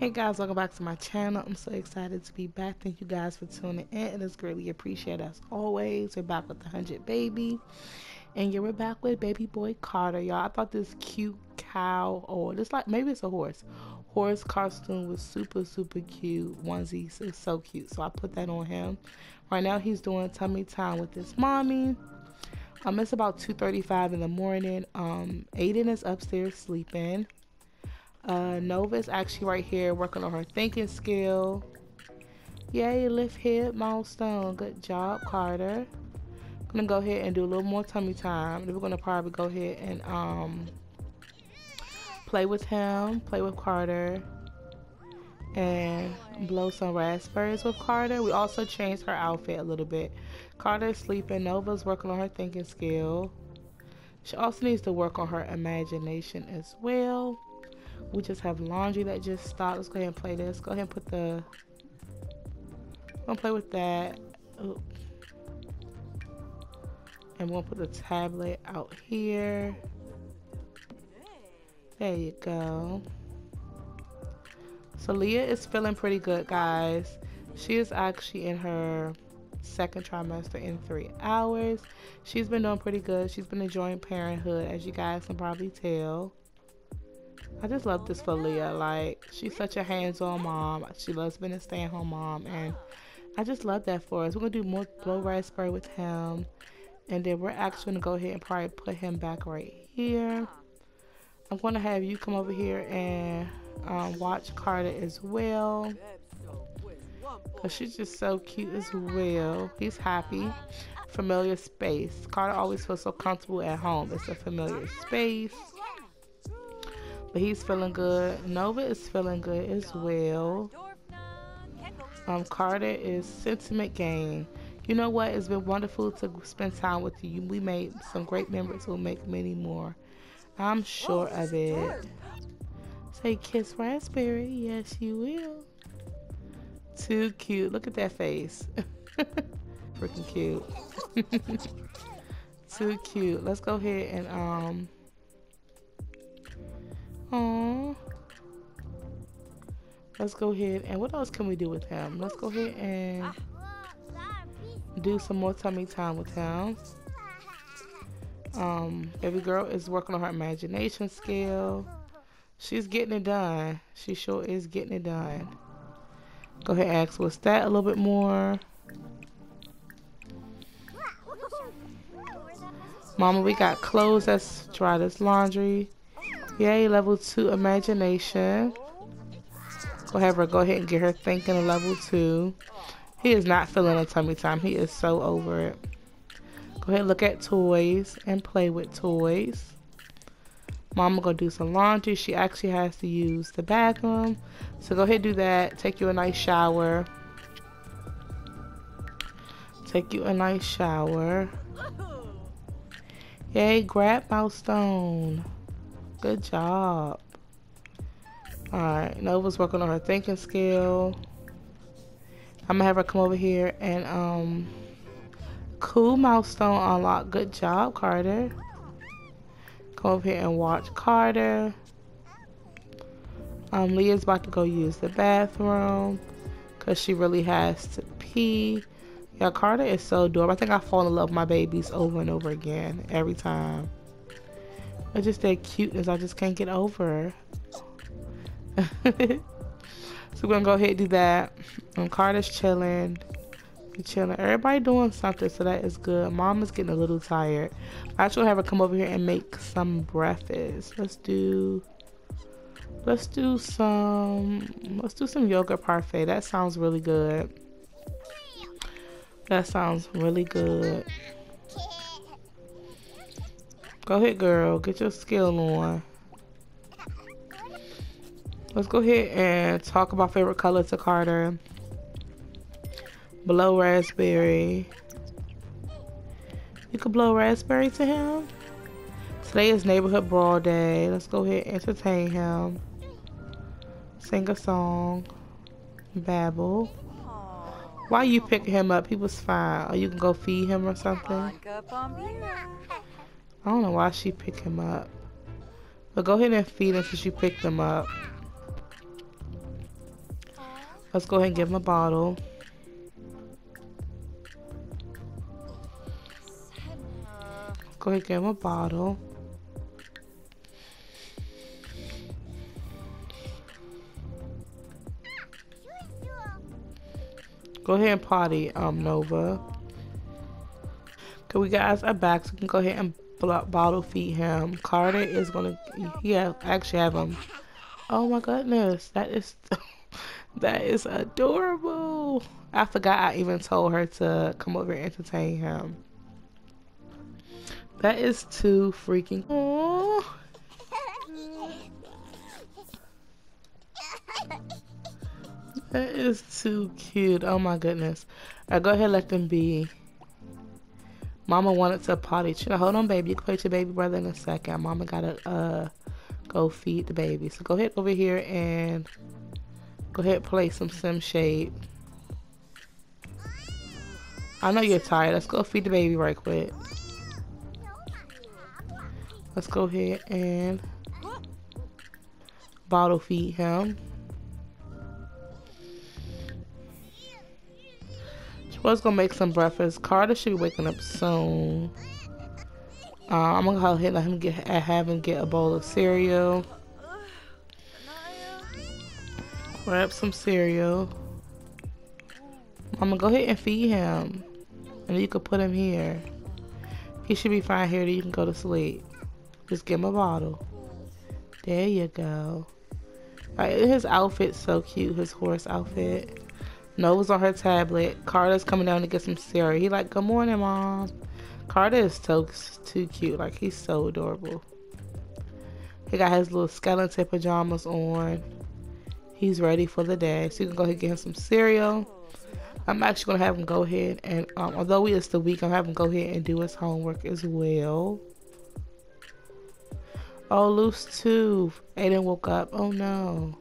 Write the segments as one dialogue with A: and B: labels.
A: Hey guys, welcome back to my channel. I'm so excited to be back. Thank you guys for tuning in. It is greatly appreciated as always. We're back with the 100 baby. And yeah, we're back with baby boy Carter. Y'all, I thought this cute cow, or this like, maybe it's a horse. Horse costume was super, super cute. Onesie is so cute. So I put that on him. Right now he's doing tummy time with his mommy. Um, it's about 2.35 in the morning. Um, Aiden is upstairs sleeping. Uh, Nova's actually right here working on her thinking skill. Yay, lift hip milestone. Good job, Carter. I'm gonna go ahead and do a little more tummy time. Then we're gonna probably go ahead and um play with him, play with Carter, and blow some raspberries with Carter. We also changed her outfit a little bit. Carter's sleeping. Nova's working on her thinking skill. She also needs to work on her imagination as well we just have laundry that just stopped. Let's go ahead and play this. Go ahead and put the. I'm gonna play with that. Ooh. And we'll put the tablet out here. There you go. So Leah is feeling pretty good, guys. She is actually in her second trimester in three hours. She's been doing pretty good. She's been enjoying parenthood, as you guys can probably tell. I just love this for Leah. Like, she's such a hands on mom. She loves being a stay at home mom. And I just love that for us. We're going to do more blow raspberry with him. And then we're actually going to go ahead and probably put him back right here. I'm going to have you come over here and um, watch Carter as well. Because she's just so cute as well. He's happy. Familiar space. Carter always feels so comfortable at home. It's a familiar space. But he's feeling good. Nova is feeling good as well. Um, Carter is sentiment gain. You know what? It's been wonderful to spend time with you. We made some great memories. We'll make many more. I'm sure of it. Say kiss raspberry. Yes, you will. Too cute. Look at that face. Freaking cute. Too cute. Let's go ahead and um Let's go ahead and what else can we do with him? Let's go ahead and do some more tummy time with him. Um, baby girl is working on her imagination skill. She's getting it done. She sure is getting it done. Go ahead and ask what's that a little bit more. Mama, we got clothes. Let's dry this laundry. Yay, level 2 imagination. Go her go ahead and get her thinking a level 2. He is not feeling a tummy time. He is so over it. Go ahead look at toys and play with toys. Mama gonna do some laundry. She actually has to use the bathroom. So go ahead do that. Take you a nice shower. Take you a nice shower. Yay, grab milestone. Good job. Alright, Nova's working on her thinking skill. I'm gonna have her come over here and um cool milestone unlock. Good job, Carter. Come over here and watch Carter. Um, Leah's about to go use the bathroom because she really has to pee. Yeah, Carter is so adorable. I think I fall in love with my babies over and over again every time. It's just that cuteness. I just can't get over. so we're gonna go ahead and do that. Um, Carter's chilling. chilling. Everybody doing something, so that is good. Mom is getting a little tired. I should have her come over here and make some breakfast. Let's do let's do some let's do some yogurt parfait. That sounds really good. That sounds really good. Go ahead, girl. Get your skill on. Let's go ahead and talk about favorite color to Carter. Blow raspberry. You could blow raspberry to him. Today is neighborhood brawl day. Let's go ahead and entertain him. Sing a song. Babble. Why you pick him up? He was fine. Or you can go feed him or something. I don't know why she picked him up. But go ahead and feed him since she picked him up. Let's go ahead and give him a bottle. Go ahead and give him a bottle. Go ahead and potty, um, Nova. Okay, we guys are back, so we can go ahead and bottle feed him. Carter is gonna, yeah, actually have him. Oh my goodness, that is, that is adorable. I forgot I even told her to come over and entertain him. That is too freaking. Aww. That is too cute. Oh my goodness. I right, go ahead let them be. Mama wanted to potty. Chill. Hold on, baby. You can play with your baby brother in a second. Mama gotta uh go feed the baby. So go ahead over here and go ahead play some sim shade. I know you're tired. Let's go feed the baby right quick. Let's go ahead and bottle feed him. Was gonna make some breakfast. Carter should be waking up soon. Uh, I'm gonna go ahead and let him get have him get a bowl of cereal. Grab some cereal. I'm gonna go ahead and feed him, and you can put him here. He should be fine here. Then you can go to sleep. Just give him a bottle. There you go. Right, his outfit's so cute. His horse outfit. Nova's on her tablet. Carter's coming down to get some cereal. He like, good morning, mom. Carter is so too cute. Like he's so adorable. He got his little skeleton pajamas on. He's ready for the day. So you can go ahead and get him some cereal. I'm actually gonna have him go ahead and um, although it's the week, I'm having him go ahead and do his homework as well. Oh, loose tooth. Aiden woke up. Oh no.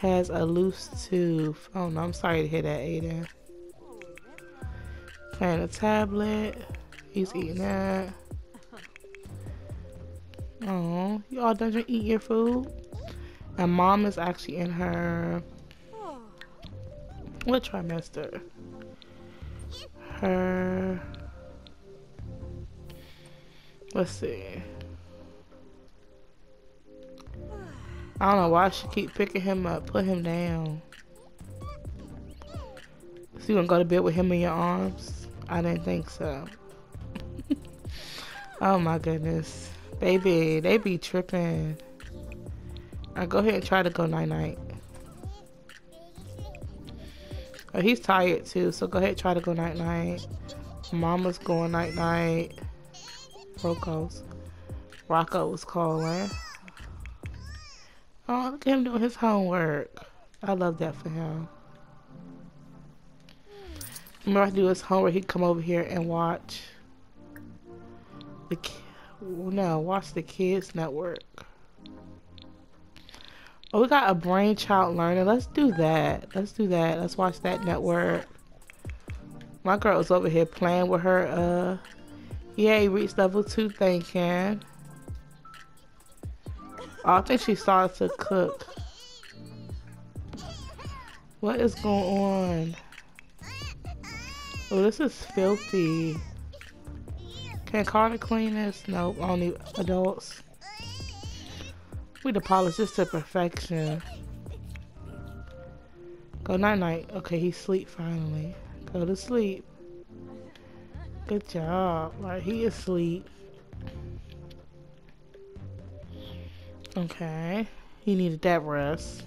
A: Has a loose tooth. Oh no, I'm sorry to hear that, Aiden. Playing a tablet. He's eating that. Oh, you all done eat your food? And mom is actually in her what trimester? Her let's see. I don't know why she keep picking him up. Put him down. So you gonna go to bed with him in your arms? I didn't think so. oh my goodness. Baby, they be tripping. Alright, go ahead and try to go night night. Oh, he's tired too, so go ahead and try to go night night. Mama's going night night. Rocco's. Rocco was calling. Oh, look at him doing his homework. I love that for him. Remember I do his homework, he'd come over here and watch the no, watch the Kids Network. Oh, we got a brainchild learner. Let's do that. Let's do that. Let's watch that network. My girl's over here playing with her. Uh, yay, reached level two thinking. I think she started to cook. What is going on? Oh, this is filthy. Can Carter clean this? Nope, only adults. We polish this to perfection. Go night night. Okay, he sleep finally. Go to sleep. Good job. Like he is asleep. Okay. He needed that rest.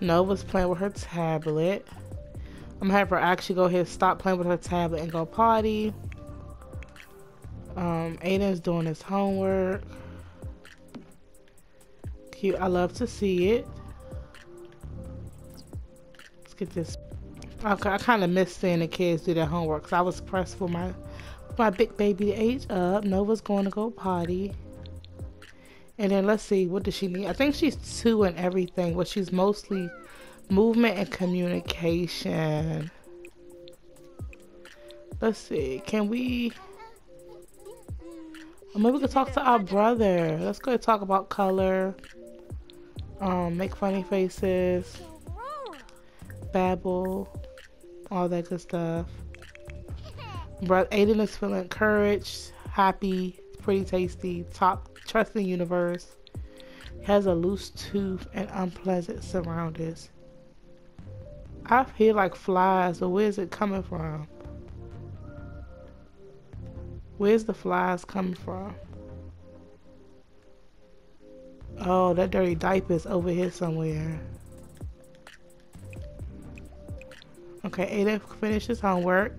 A: Nova's playing with her tablet. I'm gonna have her actually go ahead and stop playing with her tablet and go potty. Um, Aiden's doing his homework. Cute. I love to see it. Let's get this. Okay, I kind of miss seeing the kids do their homework because I was pressed for my my big baby to age up. Nova's going to go potty. And then let's see, what does she need? I think she's two and everything, but she's mostly movement and communication. Let's see, can we... Or maybe we could talk to our brother. Let's go talk about color. um, make funny faces, babble, all that good stuff. But Aiden is feeling encouraged, happy, pretty tasty, top trusting universe. Has a loose tooth and unpleasant surroundings. I feel like flies, but where's it coming from? Where's the flies coming from? Oh, that dirty diaper is over here somewhere. Okay, Aiden finished his homework.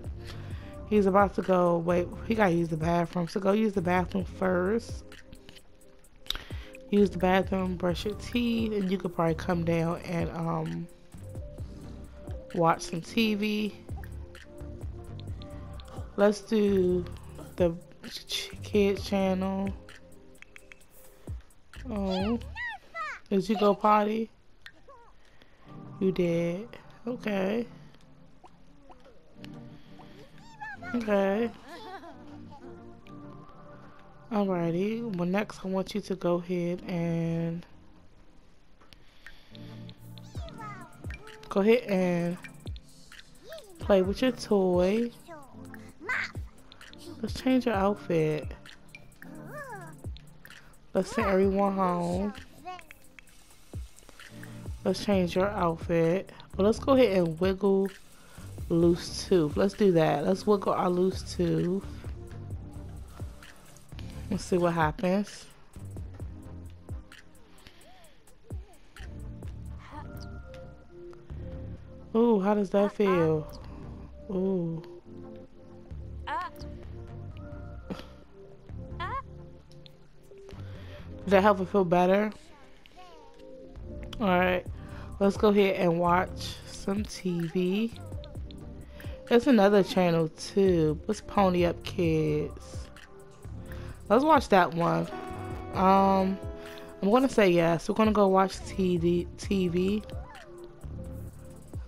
A: He's about to go, wait, he gotta use the bathroom. So go use the bathroom first. Use the bathroom, brush your teeth, and you could probably come down and um watch some TV. Let's do the kids channel. Oh. Did you go potty? You did. Okay. Okay. Alrighty. Well, next I want you to go ahead and go ahead and play with your toy. Let's change your outfit. Let's send everyone home. Let's change your outfit. But let's go ahead and wiggle loose tooth. Let's do that. Let's wiggle our loose tooth. Let's see what happens. Ooh, how does that feel? Ooh. Does that help it feel better? Alright, let's go ahead and watch some TV. There's another channel too. Let's Pony Up Kids. Let's watch that one. Um, I'm gonna say yes. We're gonna go watch TV. TV.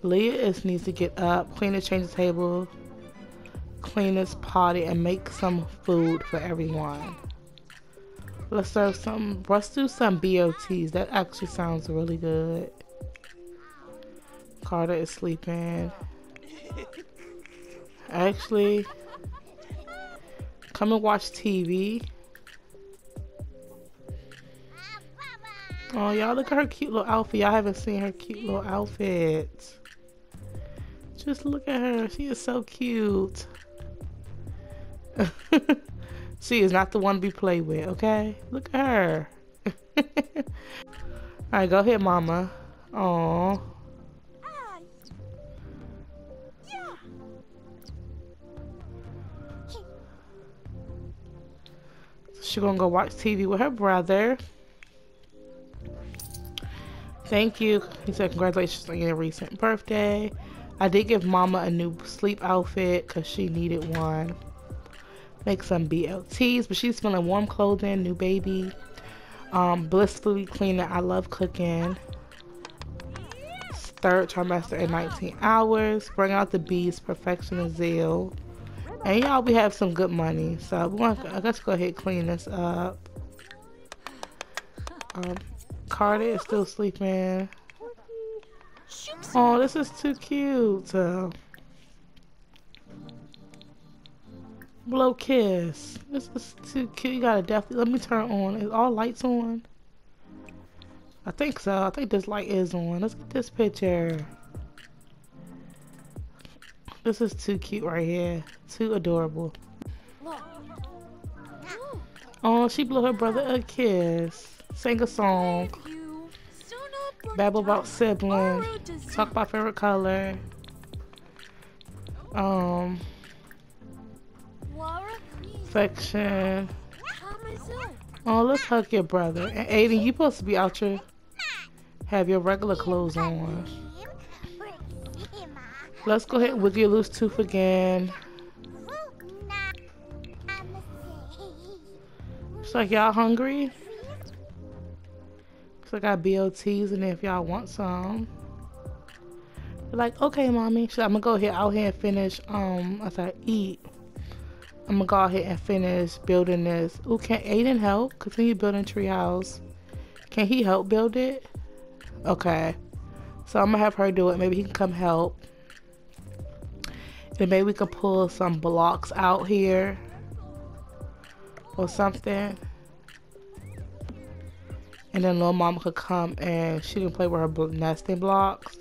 A: Leah is needs to get up, clean the change the table, clean this potty, and make some food for everyone. Let's serve some, let's do some BLTs. That actually sounds really good. Carter is sleeping. Actually, come and watch TV. Oh, y'all look at her cute little outfit. Y'all haven't seen her cute little outfit. Just look at her. She is so cute. She is not the one to be played with, okay? Look at her. Alright, go ahead, mama. Aww. She gonna go watch TV with her brother. Thank you. He said congratulations on your recent birthday. I did give mama a new sleep outfit because she needed one make some BLTs, but she's feeling warm clothing, new baby, um, blissfully cleaning. I love cooking. Third trimester in 19 hours. Bring out the bees, perfection and zeal. And y'all, we have some good money. So we want, let's go ahead and clean this up. Um, Carter is still sleeping. Oh, this is too cute. Blow kiss. This is too cute. You gotta definitely let me turn on. Is all lights on? I think so. I think this light is on. Let's get this picture. This is too cute right here. Too adorable. Oh, she blew her brother a kiss. Sing a song. Babble about siblings. Talk about favorite color. Um section. Oh, let's hug your brother. And Aiden, you supposed to be out here, have your regular clothes on. Let's go ahead and wiggle your loose tooth again. It's like y'all hungry. So I got BLTs and if y'all want some. like, okay, mommy. So I'm gonna go ahead out here and finish um as I eat. I'm gonna go ahead and finish building this. Ooh, can Aiden help? Continue building treehouse. Can he help build it? Okay. So I'm gonna have her do it. Maybe he can come help. And maybe we could pull some blocks out here or something. And then little mama could come and she can play with her nesting blocks.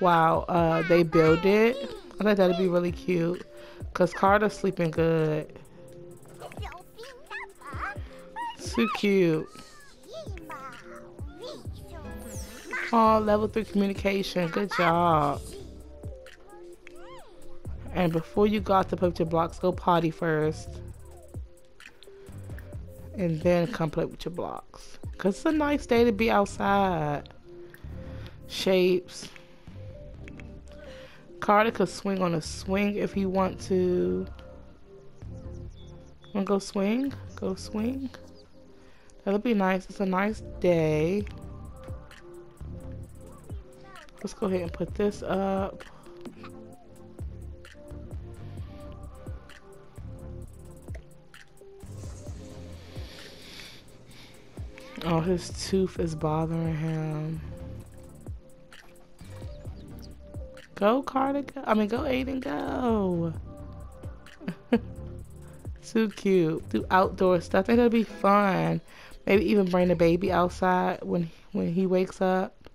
A: Wow, uh, they build it. I think that'd be really cute. Cause Carter's sleeping good. Too cute. Oh, level 3 communication. Good job. And before you go out to play with your blocks, go potty first. And then come play with your blocks. Because it's a nice day to be outside. Shapes. Carter could swing on a swing if he want to. Wanna go swing? Go swing. That'll be nice. It's a nice day. Let's go ahead and put this up. Oh, his tooth is bothering him. Go, Carter, go. I mean, go, Aiden, go. Too cute. Do outdoor stuff. I think that'll be fun. Maybe even bring the baby outside when when he wakes up.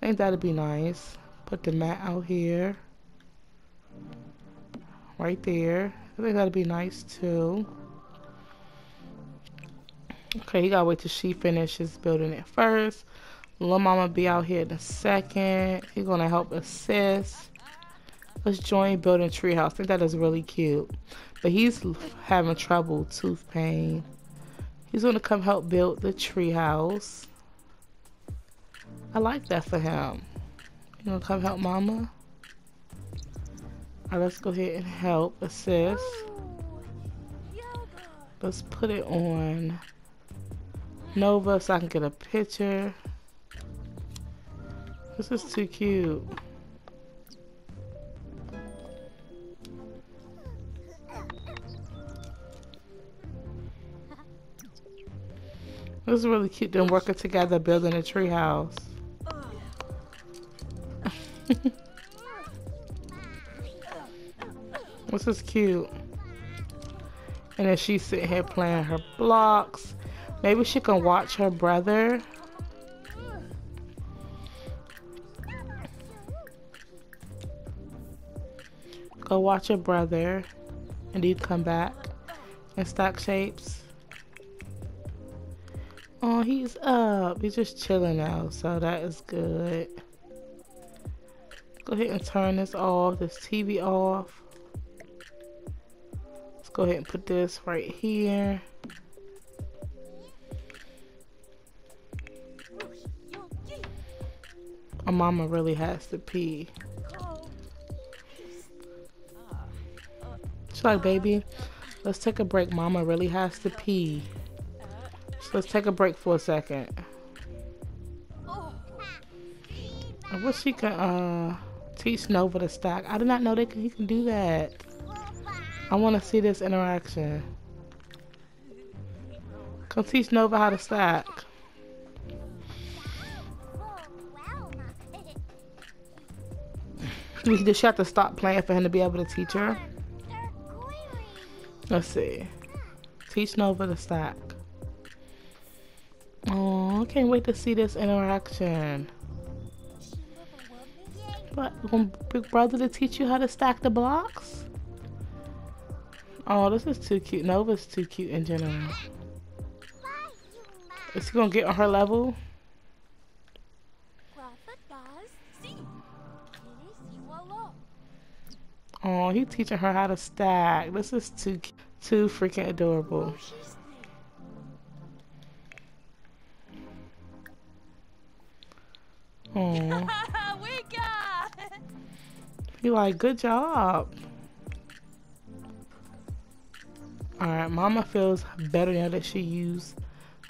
A: I think that'd be nice. Put the mat out here. Right there. I think that'd be nice too. Okay, he gotta wait till she finishes building it first. Little mama be out here in a second. He's gonna help assist. Let's join building treehouse. I think that is really cute. But he's having trouble, tooth pain. He's gonna come help build the treehouse. I like that for him. You gonna come help mama? Alright, let's go ahead and help, assist. Let's put it on Nova so I can get a picture. This is too cute. This is really cute. Them working together building a treehouse. this is cute. And then she's sitting here playing her blocks. Maybe she can watch her brother Go watch your brother and you come back and stack shapes. Oh, he's up. He's just chilling now, so that is good. Go ahead and turn this off, this TV off. Let's go ahead and put this right here. Mama really has to pee. She's like, baby, let's take a break. Mama really has to pee. So let's take a break for a second. I wish she could uh, teach Nova to stack. I did not know that he can do that. I want to see this interaction. Come teach Nova how to stack. Does she have to stop playing for him to be able to teach her? Let's see. Teach Nova to stack. Oh, I can't wait to see this interaction. But Big Brother to teach you how to stack the blocks? Oh, this is too cute. Nova's too cute in general. Is he gonna get on her level? Oh, he's teaching her how to stack. This is too, too freaking adorable. Oh. He like, good job. Alright, mama feels better now that she used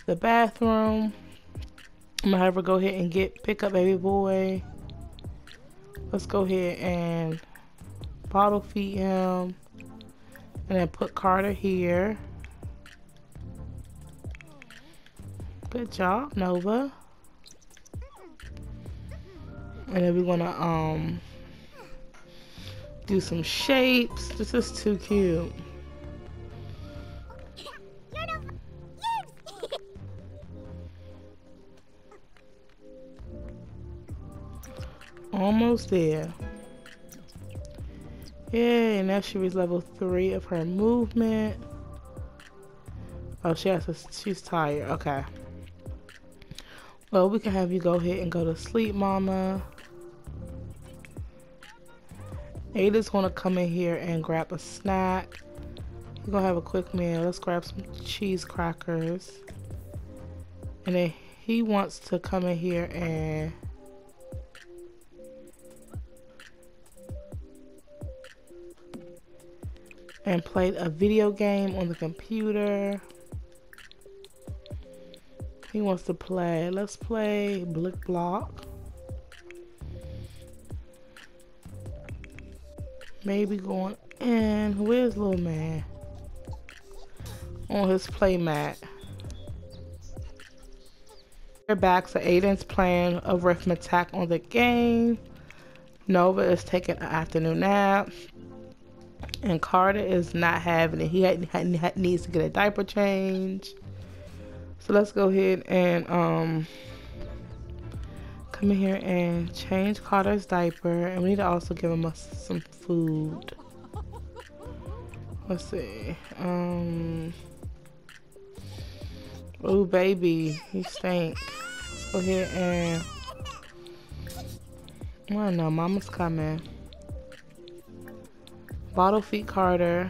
A: the bathroom. I'm gonna have her go ahead and get pick up baby boy. Let's go ahead and bottle feed him. And then put Carter here. Good job, Nova. And then we're gonna um do some shapes. This is too cute. Almost there. Yay, now she was level three of her movement. Oh, she has to, she's tired. Okay. Well, we can have you go ahead and go to sleep, mama. Ada's gonna come in here and grab a snack. He's gonna have a quick meal. Let's grab some cheese crackers. And then he wants to come in here and and played a video game on the computer. He wants to play. Let's play Blicblock. Maybe going in. Where's little man? On his play mat. We're back. So Aiden's playing attack on the game. Nova is taking an afternoon nap and Carter is not having it. He had, had, needs to get a diaper change. So let's go ahead and um, come in here and change Carter's diaper. And we need to also give him a, some food. Let's see. Um, oh, baby. He stink. Let's go ahead and... I don't know. Mama's coming. Bottle Feet Carter.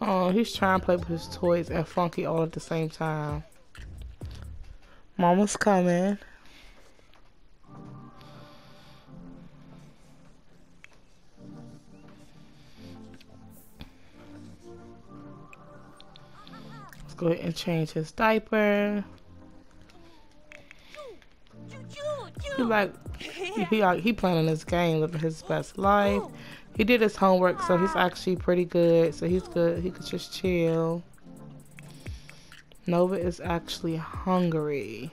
A: Oh, he's trying to play with his toys and Funky all at the same time. Mama's coming. Let's go ahead and change his diaper. He like he he playing this game, living his best life. He did his homework, so he's actually pretty good. So he's good. He could just chill. Nova is actually hungry.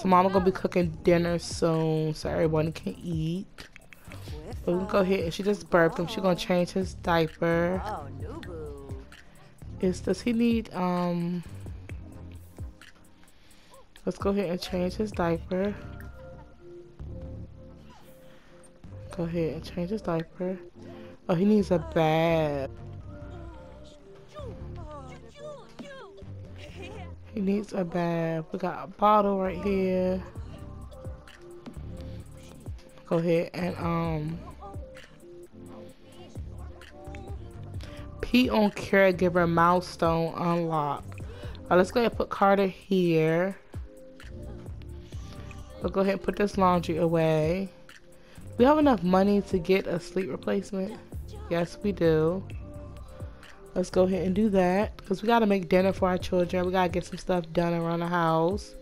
A: So mama gonna be cooking dinner soon, so everyone can eat. But we can go ahead and she just burped him. She gonna change his diaper. Is does he need um? Let's go ahead and change his diaper. Go ahead and change his diaper. Oh, he needs a bath. He needs a bath. We got a bottle right here. Go ahead and um P on caregiver milestone unlocked. Right, let's go ahead and put Carter here. We'll go ahead and put this laundry away. We have enough money to get a sleep replacement. Yes, we do. Let's go ahead and do that because we got to make dinner for our children. We got to get some stuff done around the house.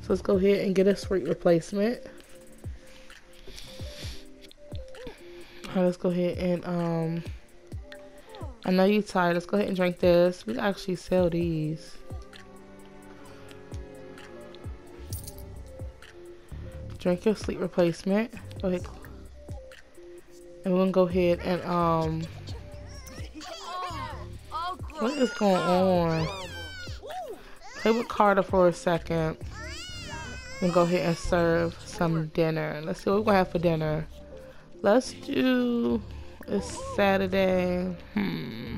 A: So let's go ahead and get a sleep replacement. Let's go ahead and um I know you're tired. Let's go ahead and drink this. We actually sell these. Drink your sleep replacement. Ahead. And we're gonna go ahead and um what is going on? Play with Carter for a second. And go ahead and serve some dinner. Let's see what we're gonna have for dinner. Let's do it's Saturday. Hmm.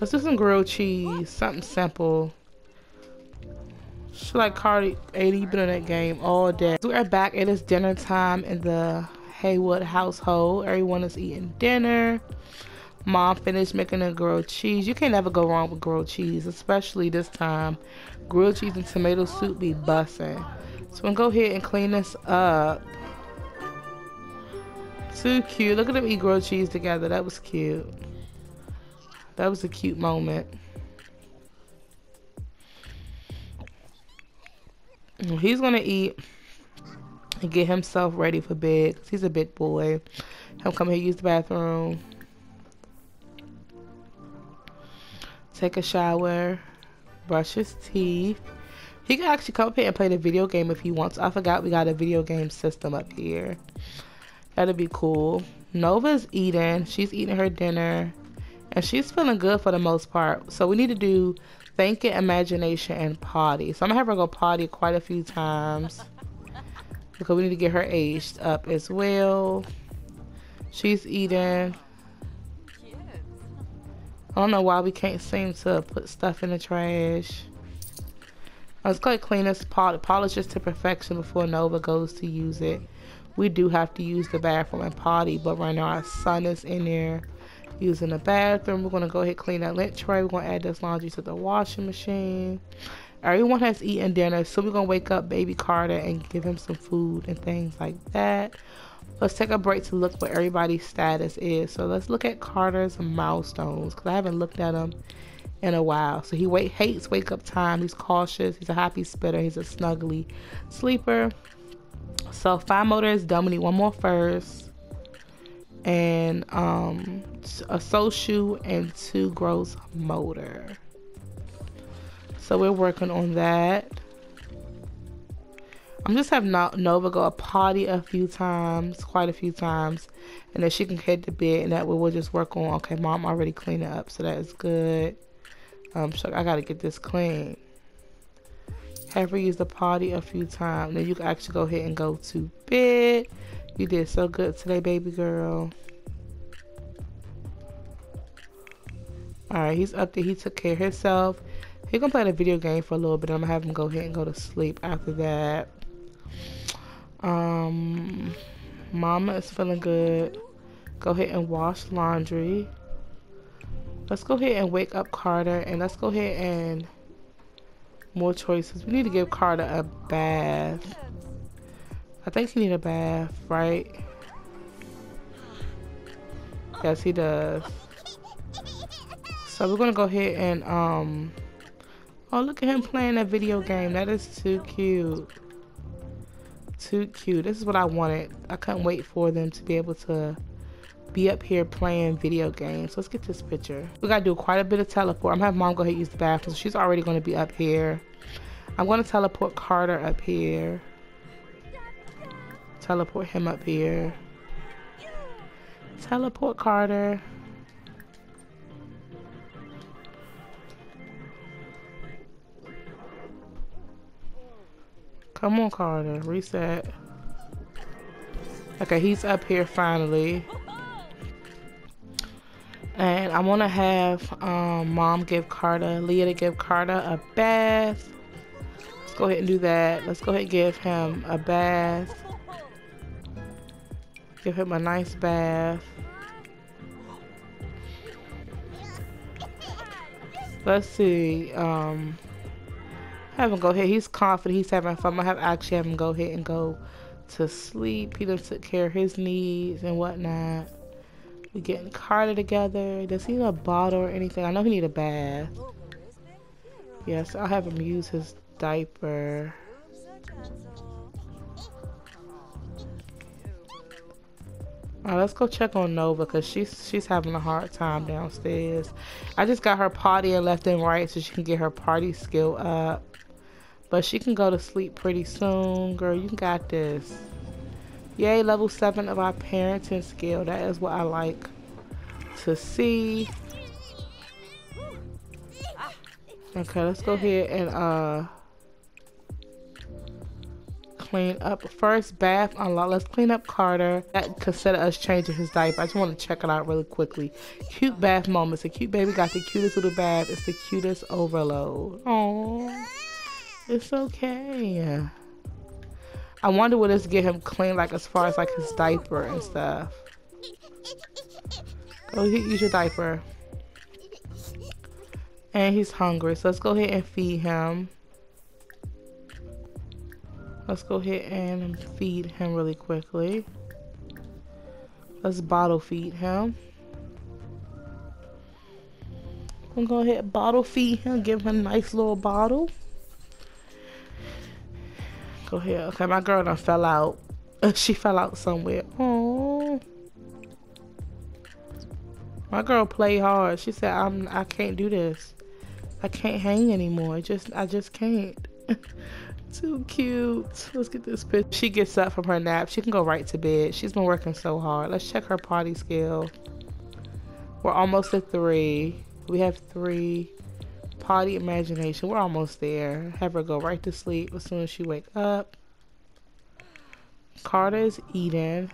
A: Let's do some grilled cheese. Something simple. She like Cardi 80 been in that game all day. So we're back. It is dinner time in the Haywood household. Everyone is eating dinner. Mom finished making a grilled cheese. You can't ever go wrong with grilled cheese, especially this time. Grilled cheese and tomato soup be bussin'. So I'm gonna go ahead and clean this up. Too cute. Look at them eat grilled cheese together. That was cute. That was a cute moment. He's gonna eat and get himself ready for bed. Cause he's a big boy. He'll come here, use the bathroom, take a shower, brush his teeth, He can actually come up here and play the video game if he wants. I forgot we got a video game system up here. That'd be cool. Nova's eating. She's eating her dinner. And she's feeling good for the most part. So we need to do thinking, imagination, and potty. So I'm to have her go potty quite a few times. Because we need to get her aged up as well. She's eating. I don't know why we can't seem to put stuff in the trash. I was going to clean this pot, polish this to perfection before Nova goes to use it. We do have to use the bathroom and potty, but right now our son is in there using the bathroom. We're going to go ahead and clean that lint tray. We're going to add this laundry to the washing machine. Everyone has eaten dinner, so we're going to wake up baby Carter and give him some food and things like that. Let's take a break to look what everybody's status is. So let's look at Carter's milestones because I haven't looked at them in a while. So he wait, hates wake up time. He's cautious. He's a happy spitter. He's a snuggly sleeper. So fine motor is need one more first. And um, a social and two gross motor. So we're working on that. I'm just having Nova go a potty a few times, quite a few times, and then she can head to bed, and that way we'll just work on. Okay, mom already cleaned it up, so that is good. Um, so I gotta get this clean. Have her use the potty a few times, then you can actually go ahead and go to bed. You did so good today, baby girl. Alright, he's up there. He took care of himself. He gonna play the video game for a little bit. I'm gonna have him go ahead and go to sleep after that. Um, Mama is feeling good. Go ahead and wash laundry. Let's go ahead and wake up Carter and let's go ahead and more choices. We need to give Carter a bath. I think he need a bath, right? Yes, he does. So we're gonna go ahead and um Oh look at him playing that video game. That is too cute. Too cute. This is what I wanted. I couldn't wait for them to be able to be up here playing video games. Let's get this picture. We gotta do quite a bit of teleport. I'm gonna have mom go ahead and use the bathroom. She's already gonna be up here. I'm gonna teleport Carter up here. Teleport him up here. Teleport Carter. Come on, Carter. Reset. Okay, he's up here finally. And I want to have um, mom give Carter, Leah to give Carter a bath. Let's go ahead and do that. Let's go ahead and give him a bath. Give him a nice bath. Let's see. Um, have him go ahead. He's confident. He's having fun. I have actually have him go ahead and go to sleep. He done took care of his needs and whatnot. We getting Carter together. Does he need a bottle or anything? I know he need a bath. Yes, I'll have him use his diaper. Let's go check on Nova because she's she's having a hard time downstairs. I just got her potty and left and right so she can get her party skill up. But she can go to sleep pretty soon. Girl, you got this. Yay, level 7 of our parenting skill. That is what I like to see. Okay, let's go ahead and uh clean up first bath unlock. Let's clean up Carter. That consider us changing his diaper. I just want to check it out really quickly. Cute bath moments. The cute baby got the cutest little bath. It's the cutest overload. Oh, it's okay. I wonder what this get him clean, like as far as like his diaper and stuff. Oh, go ahead, use your diaper. And he's hungry, so let's go ahead and feed him. Let's go ahead and feed him really quickly. Let's bottle feed him. We'll go ahead bottle feed him, give him a nice little bottle. Ahead. Okay, my girl done fell out. she fell out somewhere. Oh. My girl played hard. She said, "I'm. I can't do this. I can't hang anymore. Just. I just can't." Too cute. Let's get this picture. She gets up from her nap. She can go right to bed. She's been working so hard. Let's check her potty skill. We're almost at three. We have three. Potty imagination. We're almost there. Have her go right to sleep as soon as she wake up. Carter is eating.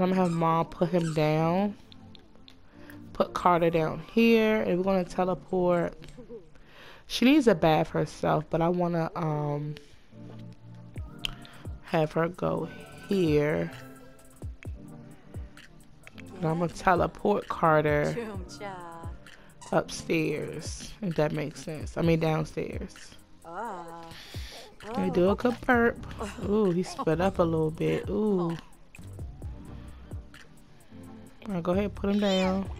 A: I'm gonna have mom put him down. Put Carter down here, and we're gonna teleport. She needs a bath herself, but I wanna um have her go here. And I'm gonna teleport Carter upstairs, if that makes sense. I mean downstairs. Ah. Let me do a good oh. burp. Ooh, he split up a little bit. Ooh. Alright, go ahead, put him down.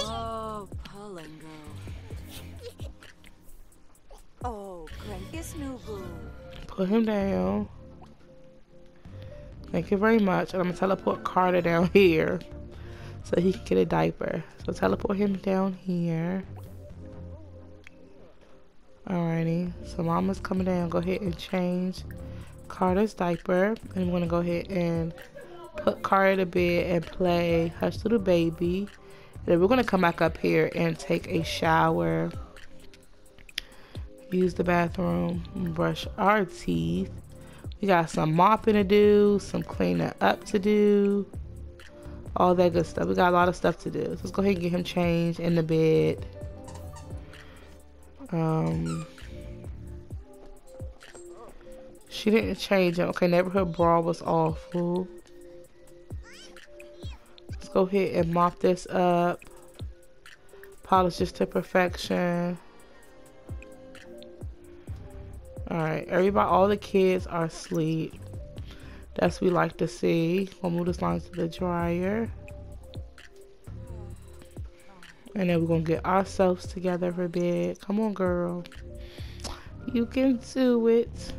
A: Oh, Pulingo. Oh, Put him down. Thank you very much. And I'm gonna teleport Carter down here so he can get a diaper. So teleport him down here. Alrighty, so mama's coming down. Go ahead and change Carter's diaper. And we're gonna go ahead and put Carter to bed and play Hush Little Baby. And then we're gonna come back up here and take a shower. Use the bathroom, brush our teeth. We got some mopping to do, some cleaning up to do, all that good stuff. We got a lot of stuff to do. So let's go ahead and get him changed in the bed. Um, she didn't change it. Okay, neighborhood brawl was awful. Let's go ahead and mop this up. Polish this to perfection. Alright, everybody, all the kids are asleep. That's we like to see. We'll move this line to the dryer. And then we're going to get ourselves together for bed. Come on, girl. You can do it.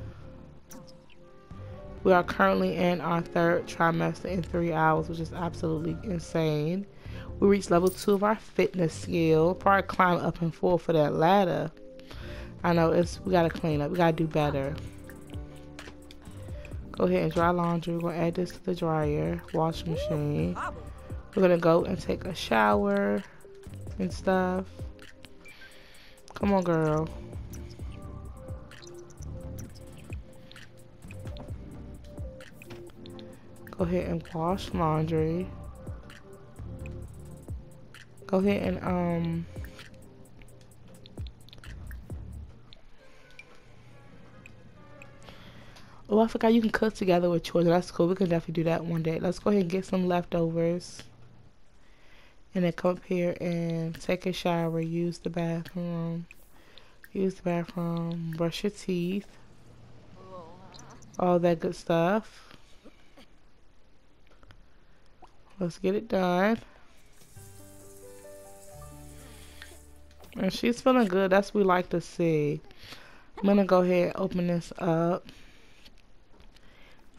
A: We are currently in our third trimester in three hours, which is absolutely insane. We reached level two of our fitness skill. Probably climb up and fall for that ladder. I know it's we gotta clean up. We gotta do better. Go ahead and dry laundry. We're gonna add this to the dryer, washing machine. We're gonna go and take a shower and stuff. Come on, girl. Go ahead and wash laundry. Go ahead and, um, Oh, I forgot you can cook together with children. That's cool. We can definitely do that one day. Let's go ahead and get some leftovers and then come up here and take a shower, use the bathroom, use the bathroom, brush your teeth, all that good stuff. Let's get it done. And she's feeling good. That's what we like to see. I'm going to go ahead and open this up.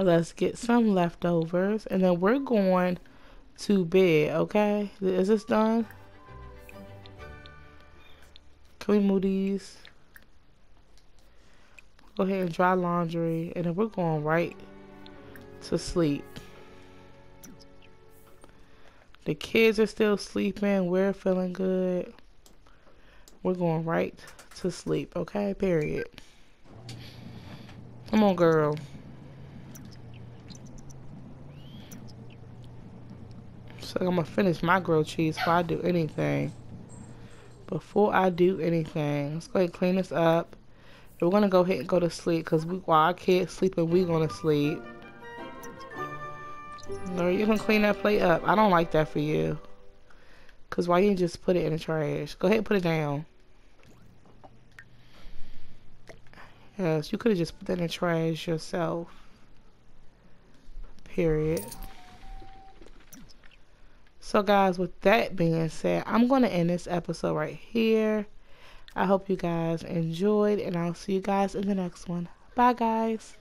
A: Let's get some leftovers. And then we're going to bed, okay? Is this done? Can we move these? Go ahead and dry laundry. And then we're going right to sleep. The kids are still sleeping. We're feeling good. We're going right to sleep, okay? Period. Come on, girl. So I'm gonna finish my grilled cheese before I do anything. Before I do anything, let's go ahead and clean this up. we're gonna go ahead and go to sleep because while our kids sleeping, we gonna sleep. No, you can clean that plate up. I don't like that for you. Cause why you just put it in the trash? Go ahead and put it down. Yes, you could have just put that in the trash yourself. Period. So guys, with that being said, I'm going to end this episode right here. I hope you guys enjoyed and I'll see you guys in the next one. Bye guys.